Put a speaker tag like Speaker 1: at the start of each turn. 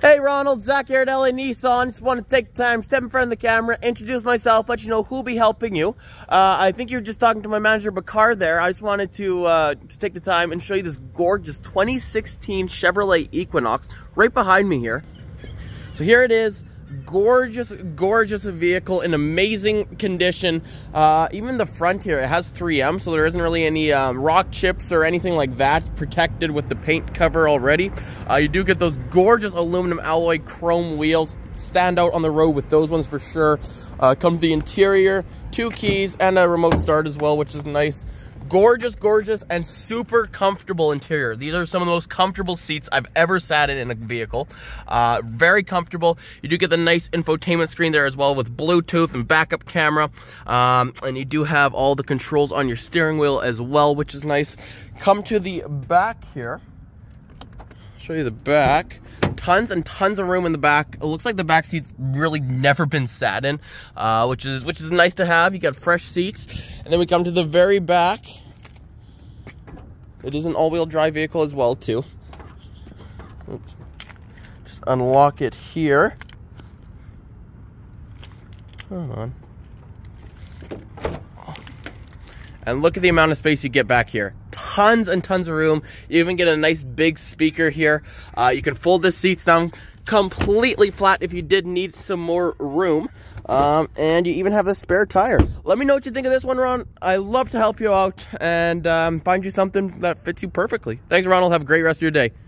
Speaker 1: Hey Ronald, Zach here at LA Nissan. Just want to take the time, step in front of the camera, introduce myself, let you know who'll be helping you. Uh, I think you're just talking to my manager Bakar there. I just wanted to, uh, to take the time and show you this gorgeous 2016 Chevrolet Equinox right behind me here. So here it is gorgeous, gorgeous vehicle in amazing condition. Uh, even the front here, it has 3M, so there isn't really any um, rock chips or anything like that protected with the paint cover already. Uh, you do get those gorgeous aluminum alloy chrome wheels. Stand out on the road with those ones for sure. Uh, come to the interior, two keys, and a remote start as well, which is nice gorgeous, gorgeous, and super comfortable interior. These are some of the most comfortable seats I've ever sat in in a vehicle. Uh, very comfortable. You do get the nice infotainment screen there as well with Bluetooth and backup camera. Um, and you do have all the controls on your steering wheel as well, which is nice. Come to the back here. Show you the back tons and tons of room in the back. It looks like the back seats really never been sat in, uh, which is which is nice to have. You got fresh seats. And then we come to the very back. It is an all-wheel drive vehicle as well, too. Oops. Just unlock it here. Hold on. And look at the amount of space you get back here tons and tons of room. You even get a nice big speaker here. Uh, you can fold the seats down completely flat if you did need some more room. Um, and you even have a spare tire. Let me know what you think of this one, Ron. I love to help you out and um, find you something that fits you perfectly. Thanks, Ronald. Have a great rest of your day.